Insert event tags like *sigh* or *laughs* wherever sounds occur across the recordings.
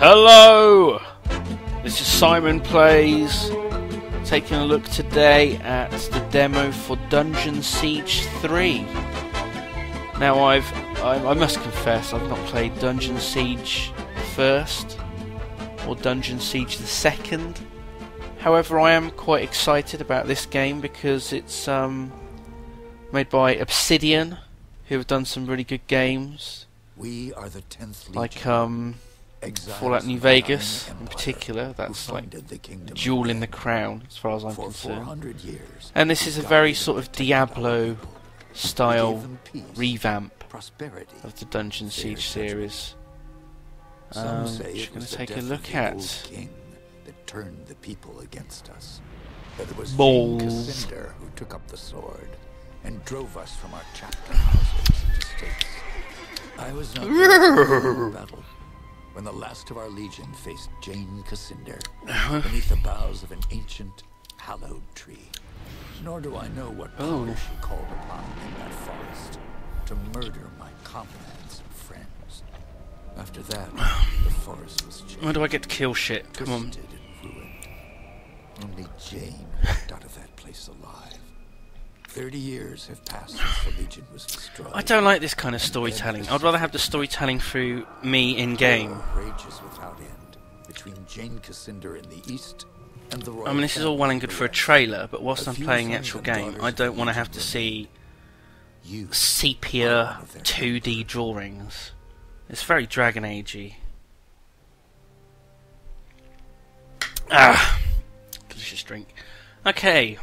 Hello! This is Simon Plays, taking a look today at the demo for Dungeon Siege 3. Now I've, I, I must confess, I've not played Dungeon Siege first, or Dungeon Siege the second. However, I am quite excited about this game because it's um, made by Obsidian, who have done some really good games, We are the tenth like um, Fallout New Vegas in particular. That's like the jewel in the crown, as far as I'm concerned. years. And this is a very sort of Diablo style revamp prosperity. of the Dungeon Siege series. Um, which we're going to take a look at. king that turned the people against us. But it was Balls. Who took up the sword and drove us from our chapter houses and estates. I was not *laughs* battle when the last of our legion faced Jeyne Kassynder uh-huh. beneath the boughs of an ancient hallowed tree. Nor do I know what oh. power Oh. she called upon in that forest to murder my comrades and friends. After that, the forest was changed. Why do I get to kill shit? Come on. twisted and ruined. Only Jane *laughs* walked out of that place alive. Thirty years have passed since the Legion was destroyed. I don't like this kind of storytelling. I'd rather have the storytelling through me in game. Rages without end between Jeyne in the east and the royal I mean, this is all well and good for a trailer, but whilst I'm playing the actual game, I don't want to have to see sepia 2D drawings. It's very Dragon Agey. Ah, delicious drink. Okay,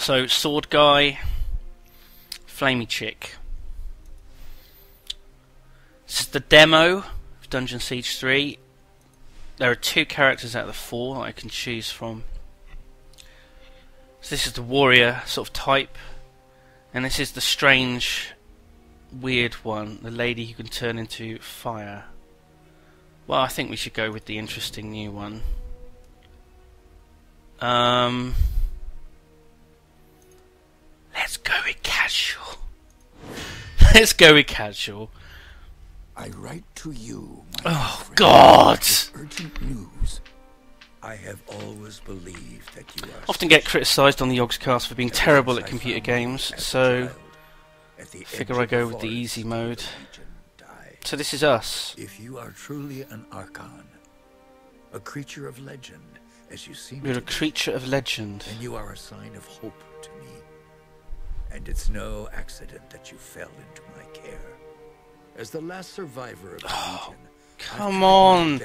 so sword guy, flamey chick. This is the demo of Dungeon Siege 3. There are two characters out of the four that I can choose from. So this is the warrior sort of type. And this is the strange, weird one, the lady who can turn into fire. Well, I think we should go with the interesting new one. Um, let's go with casual. I write to you, my Oh friend, God! urgent news. I have always believed that you are Often get criticised on the Yogscast for being terrible at computer games, myself as a so child, at the figure I go with the easy mode. So this is us. If you are truly an Archon, a creature of legend, as you seem You're a to be, creature of legend. and you are a sign of hope to me. And it's no accident that you fell into my care. As the last survivor of the oh, Legion, come on.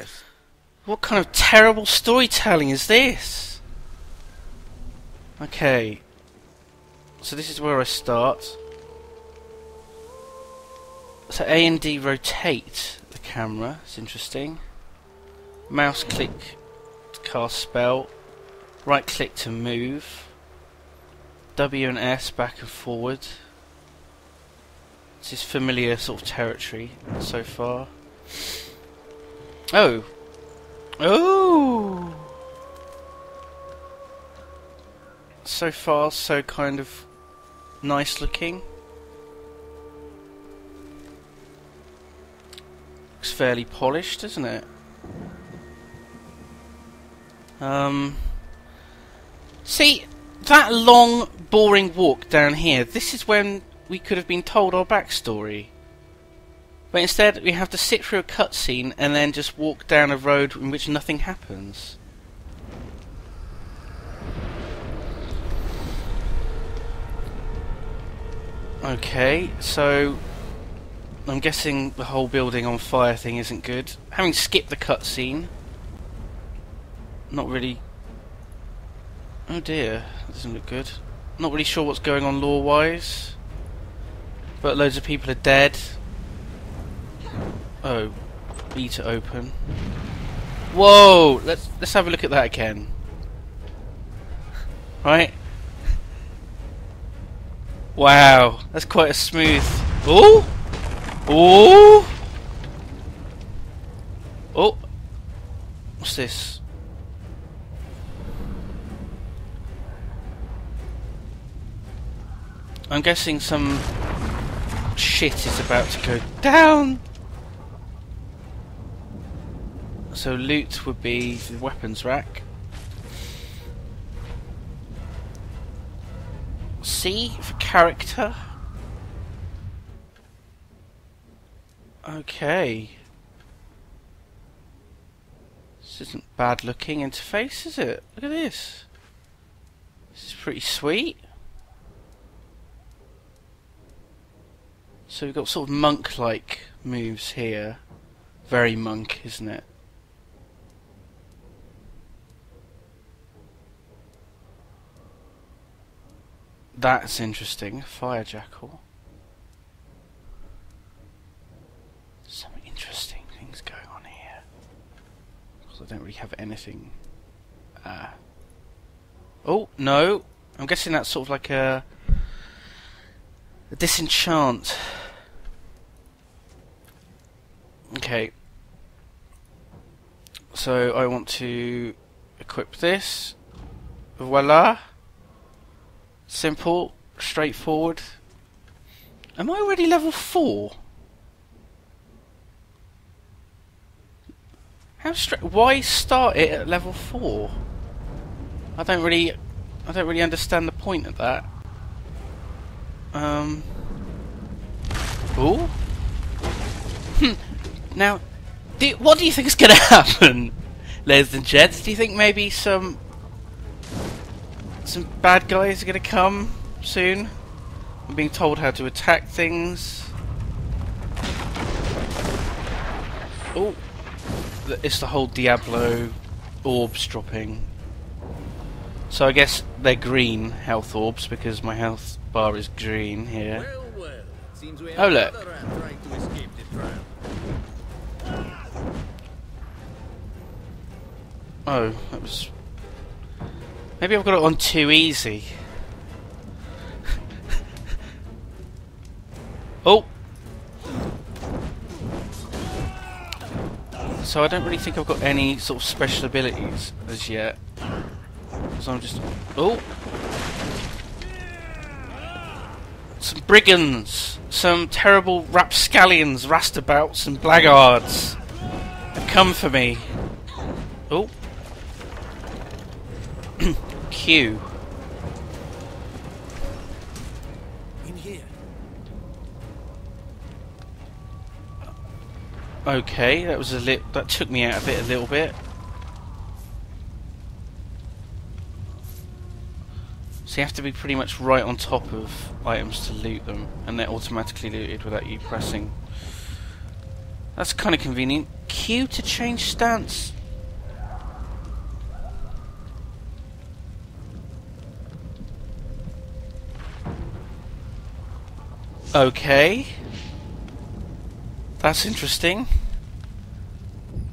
What kind of terrible storytelling is this? Okay. So this is where I start. So A and D rotate the camera. It's interesting. Mouse click to cast spell. Right click to move. W and S back and forward. This is familiar sort of territory so far. Oh, Oh! So far, so kind of nice looking. Looks fairly polished, doesn't it? Um. See, that long, boring walk down here, this is when we could have been told our backstory. But instead, we have to sit through a cutscene and then just walk down a road in which nothing happens. Okay, so I'm guessing the whole building on fire thing isn't good. Having skipped the cutscene, not really. Oh dear, that doesn't look good. Not really sure what's going on law-wise, but loads of people are dead. Oh, B to open. Whoa! Let's let's have a look at that again. Right. Wow, that's quite a smooth. Oh, oh, oh. What's this? I'm guessing some shit is about to go down. So loot would be the weapons rack. C for character. Okay. This isn't bad looking interface, is it? Look at this. This is pretty sweet. So we've got sort of monk-like moves here. Very monk, isn't it? That's interesting. Fire jackal. Some interesting things going on here. Because I don't really have anything. Uh, oh, no. I'm guessing that's sort of like a, a disenchant. Okay. So I want to equip this. Voila. Simple, straightforward. Am I already level 4? How stra- why start it at level 4? I don't really I don't really understand the point of that. Um Oh? *laughs* now, do, what do you think is going *laughs* to happen, ladies and gents? Do you think maybe some some bad guys are going to come soon. I'm being told how to attack things. Oh, it's the whole Diablo orbs dropping. So I guess they're green health orbs because my health bar is green here. Well, well. Seems we oh, have Oh, look. Oh, that was. Maybe I've got it on too easy. *laughs* oh! So I don't really think I've got any sort of special abilities as yet. So I'm just. Oh! Some brigands! Some terrible rapscallions, rastabouts, and blackguards have come for me. Oh! Q. In here. Okay, that was a lit. That took me out of it a little bit. So you have to be pretty much right on top of items to loot them, and they're automatically looted without you pressing. That's kind of convenient. Q to change stance. Okay. That's interesting.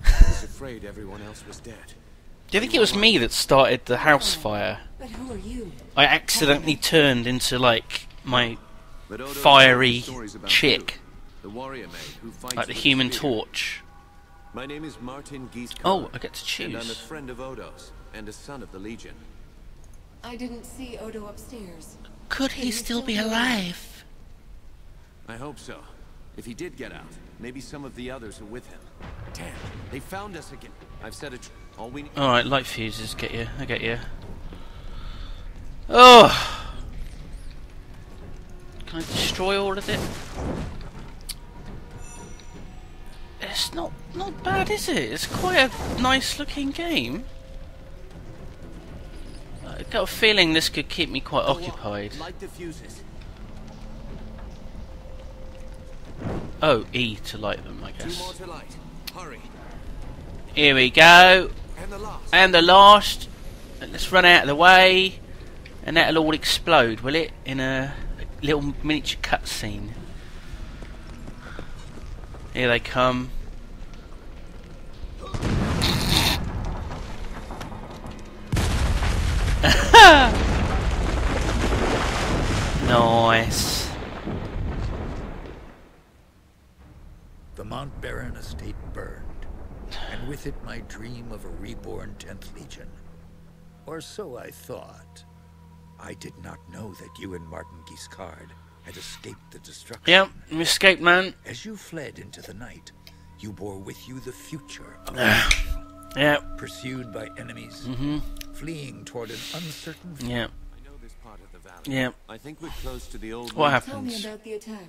I was afraid everyone else was dead. Do you think it was me that started the house oh, fire? But who are you? I accidentally turned into like my fiery told stories about chick, you, the warrior maid who fights like the Human spear. Torch. My name is Martin Guiscard. Oh, I get to And I'm a choose. friend of Odo's and a son of the Legion. I didn't see Odo upstairs. Could he still be alive? I hope so. If he did get out, maybe some of the others are with him. Damn, they found us again. I've a tr- all we need. All right, light fuses get you. I get you. Oh, can I destroy all of it? It's not not bad, is it? It's quite a nice looking game. I got a feeling this could keep me quite oh, occupied. Light the fuses. Oh, E to light them, I Two guess. more to light. Hurry. Here we go. And the last. And the last. Let's run out of the way. And that'll all explode, will it? In a little miniature cutscene. Here they come. *laughs* nice. The Montbarron estate burned, and with it my dream of a reborn 10th Legion. Or so I thought. I did not know that you and Martin Guiscard had escaped the destruction. Yep, we escaped, man. As you fled into the night, You bore with you the future of *sighs* Yeah, pursued by enemies, mm-hmm. fleeing toward an uncertain future. yeah, I know this part of the valley. yeah. I think we're close to the old. What Legion. Tell me about the attack.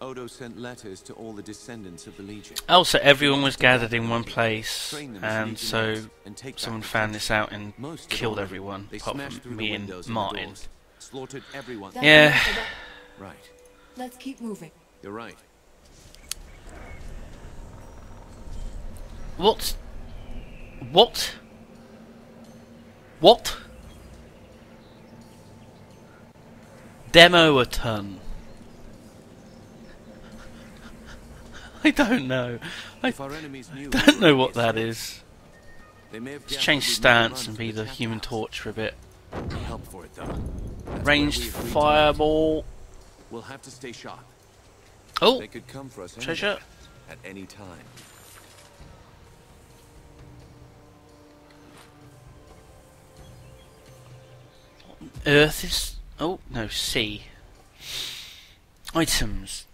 Odo sent letters to all the descendants of the Legion. Oh, also, everyone was gathered in one place, Train them as and so legionnaires and take back someone found this out and killed everyone, They apart from me the and Martin. slaughtered everyone. Yeah. enough of that. Right. Let's keep moving. You're right. What? What? What? Demo a ton. I don't know. I If our enemies knew don't know what that is. that them, is. They may have Let's change that we'd make a stance and be the human torch for a bit. Help for it though. That's where Ranged we agreed to fireball. We'll have to stay sharp. Oh, They could come for us treasure. at any time. Earth is. Oh, no, sea. Items.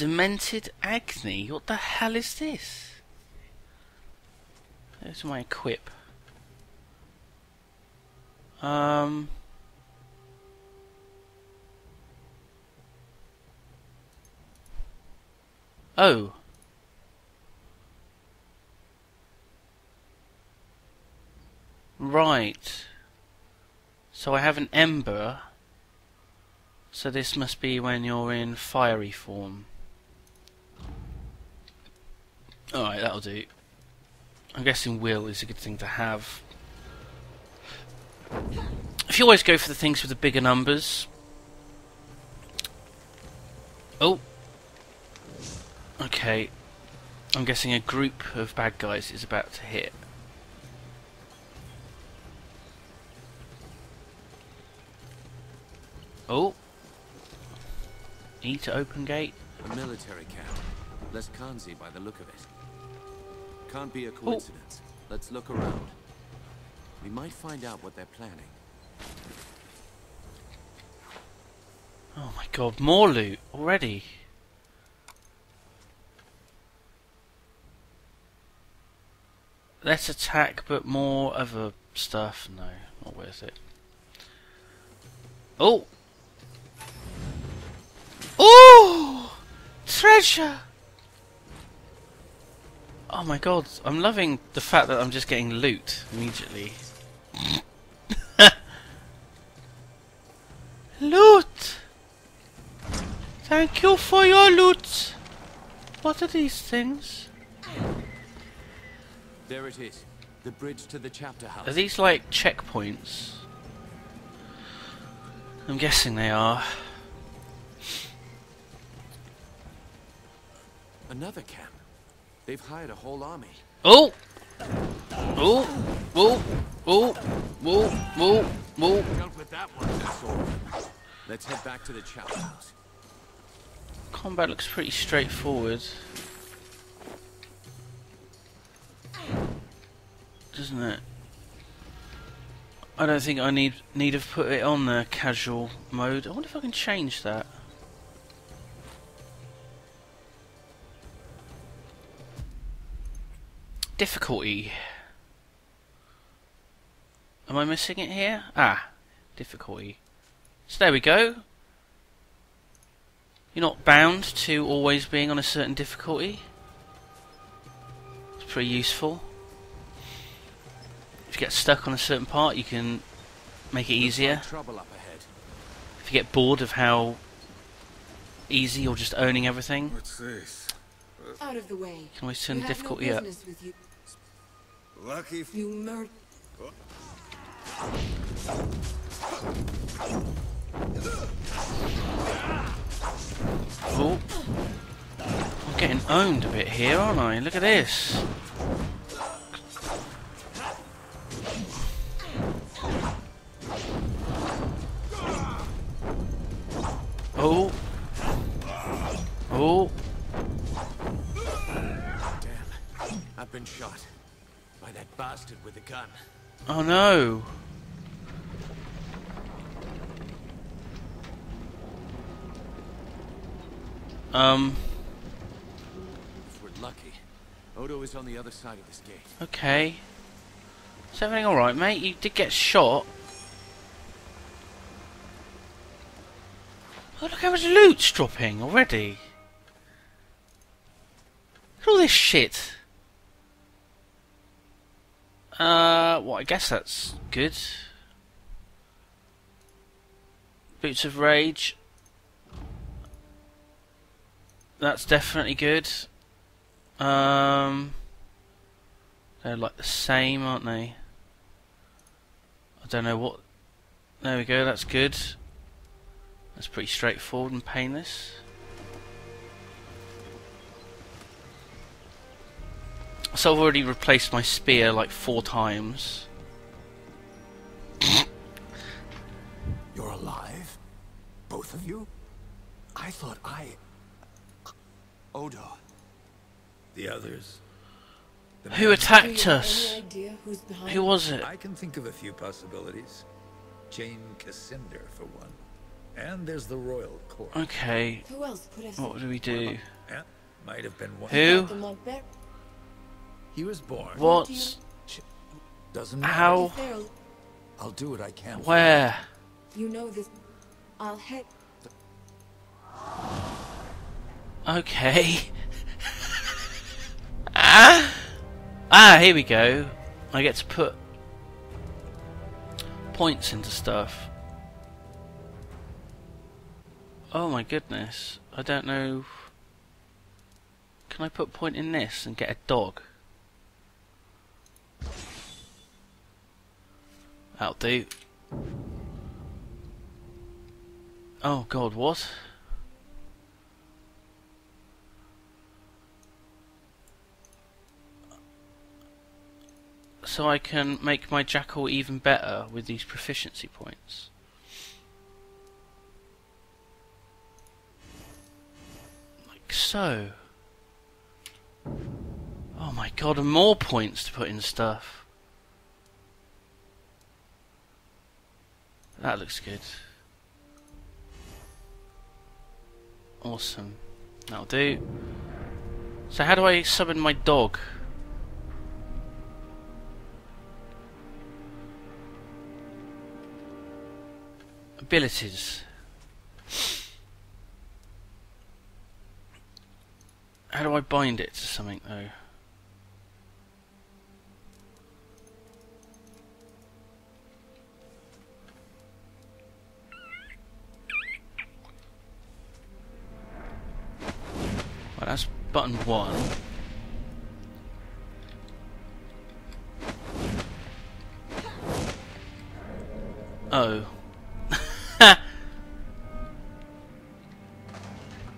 Demented Agni. What the hell is this? There's my equip. Um. Oh. Right. So I have an ember. So this must be when you're in fiery form. Alright, that'll do. I'm guessing will is a good thing to have. If you always go for the things with the bigger numbers. Oh. Okay. I'm guessing a group of bad guys is about to hit. Oh. E to open gate. A military camp. Lescanzi by the look of it. Can't be a oh. coincidence. Let's look around. We might find out what they're planning. Oh my god, more loot already. Less attack, but more other stuff. No, not worth it. Oh! Oh! Treasure! Oh my god, I'm loving the fact that I'm just getting loot immediately. *laughs* loot! Thank you for your loot! What are these things? There it is. The bridge to the chapter house. Are these like checkpoints? I'm guessing they are. Another camp. They've hired a whole army. Oh! Oh! Oh! Oh! Oh! Oh! Oh! Dealt with that one. Let's head back to the house. Combat looks pretty straightforward. Doesn't it? I don't think I need need have put it on the casual mode. I wonder if I can change that. Difficulty. Am I missing it here? Ah, difficulty. So there we go. You're not bound to always being on a certain difficulty. It's pretty useful. If you get stuck on a certain part, you can make it easier. Trouble up ahead. If you get bored of how easy or just owning everything, What's this? Out of the way. you can always You turn the difficulty no up. Business with you. Lucky f- You murder. Oh. I'm getting owned a bit here, aren't I? Look at this. Oh. Bastard with the gun. Oh no. Um, If we're lucky, Odo is on the other side of this gate. okay. Is everything alright, mate? You did get shot. Oh, look how much loot's dropping already. Look at all this shit. Uh, well, I guess that's good. Boots of Rage. That's definitely good. Um, they're like the same, aren't they? I don't know what. There we go. That's good. That's pretty straightforward and painless. So I've already replaced my spear like four times. You're alive? Both of you? I thought I... Odo. The others? The Who attacked Do you have us? any idea who's behind Who was it? I can think of a few possibilities. Jeyne Kassynder, for one. And there's the royal court. Okay, Who else could have what do we do? Yeah, might have been one. Who? The Montber- He was born. What? Doesn't matter. How? I'll do what I can. Where? you know this. I'll head. Okay. ah! Ah, here we go. I get to put points into stuff. Oh my goodness. I don't know. Can I put point in this and get a dog? Do. Oh god, what? so I can make my jackal even better with these proficiency points. Like so. Oh my god, and more points to put in stuff. That looks good. Awesome. That'll do. So how do I summon my dog? abilities. How do I bind it to something though? Button one. Oh. *laughs*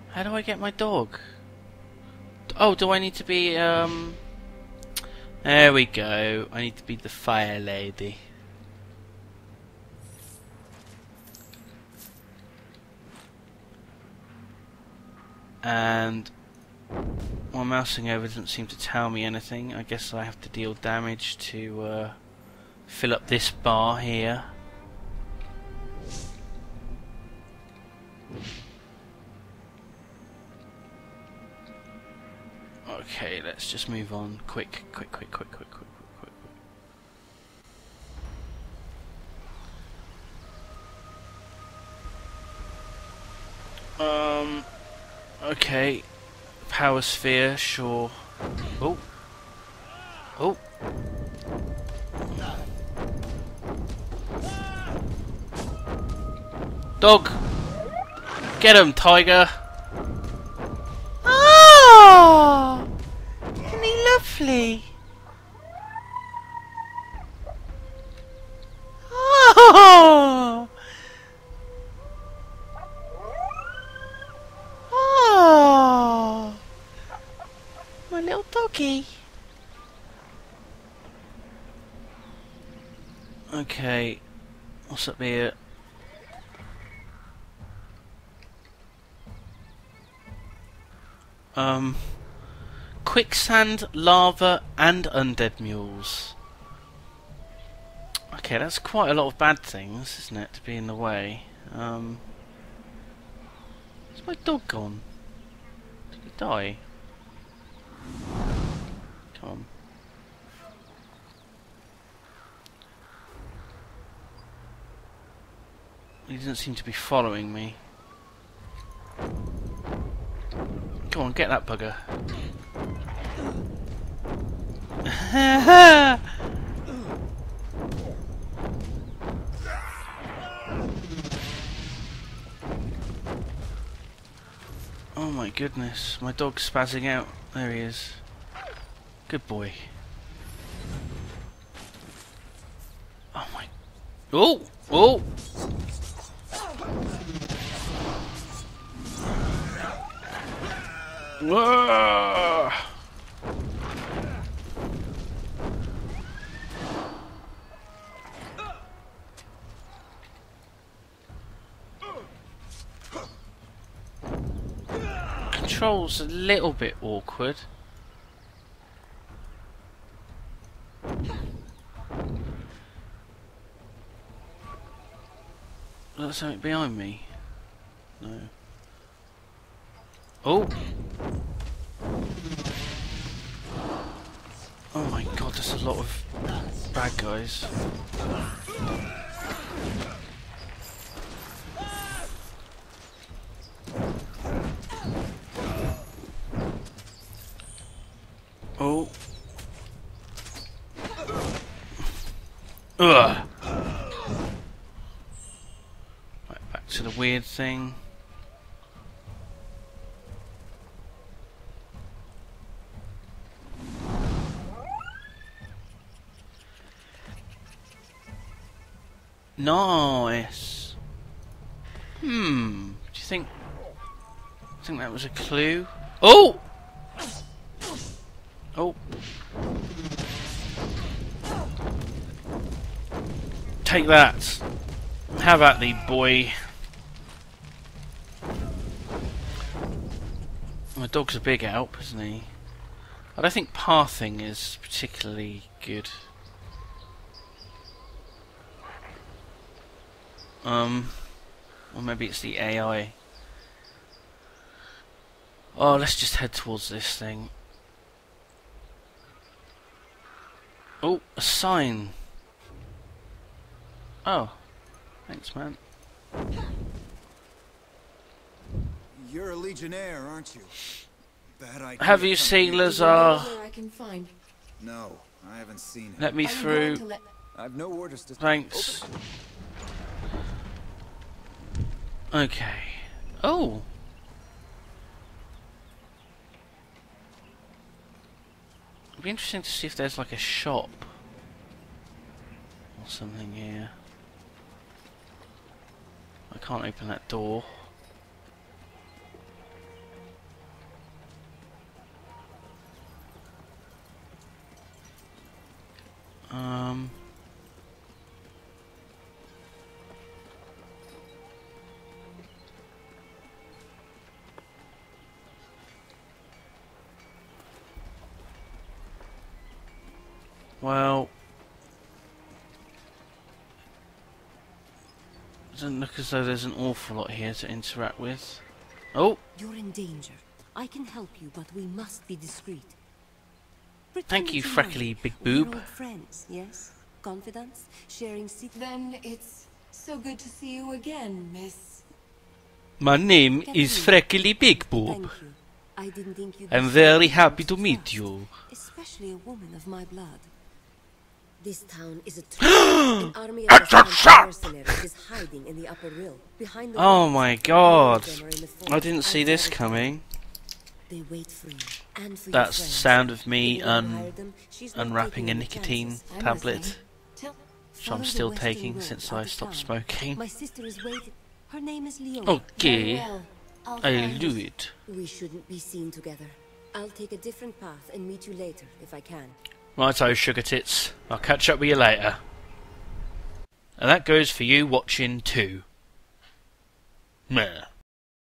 How do I get my dog? Oh, do I need to be, um... There we go. I need to be the fire lady. And... While mousing over doesn't seem to tell me anything. I guess I have to deal damage to, uh... Fill up this bar here. Okay, let's just move on. Quick, quick, quick, quick, quick. quick. Um. Okay. Power sphere, sure. Oh. Oh. Dog. Get him, tiger. Oh, isn't he lovely? Doggy. Okay, what's up here? Um, quicksand, lava, and undead mules. Okay, that's quite a lot of bad things, isn't it, to be in the way. Um, where's my dog gone? Did he die. Come. He doesn't seem to be following me. Come on, get that bugger. *laughs* oh my goodness, my dog's spazzing out. There he is. Good boy. Oh my. Oh! Oh! Controls a little bit awkward. That's something behind me. No. Oh! Oh my god, there's a lot of bad guys. Oh. Ugh. Right, back to the weird thing. Nice. Hmm. Do you think? I Think that was a clue? Oh. Oh. Take that. Have at thee, boy. My dog's a big help, isn't he? I don't think pathing is particularly good. Um, or maybe it's the AI. Oh, let's just head towards this thing. Oh, a sign. Oh, thanks, man. You're a legionnaire, aren't you? Bad idea. Have you seen here. Is Lazar? I can find. No, I haven't seen him. Let me I'm through. let- I've no orders to. Thanks. Okay. Oh. It'd be interesting to see if there's like a shop or something here. I can't open that door. Um. Well, doesn't look as though there's an awful lot here to interact with. Oh, You're in danger. I can help you, but we must be discreet. Thank you, Pretend freckly know. big We're boob. old friends, yes? Confidants? Sharing secrets? Then it's so good to see you again, Miss. my name is Kathleen. Freckly Big Boob. Thank you. I didn't think you'd I'm very happy to meet trust, you. Especially a woman of my blood. This town is a *gasps* trap. An army of Asante mercenaries is hiding in the upper rill, behind the Oh my god. of them are in the I didn't see this coming. They wait for you and for That's the sound of me un hire them, she's not unwrapping a nicotine tablet, which I'm still taking since I stopped smoking. My sister is waiting. Her name is Leona. Okay, oh, well. I'll I'll do it. We shouldn't be seen together. I'll take a different path and meet you later if I can. Righto, oh, sugar tits. I'll catch up with you later. And that goes for you watching too. Meh.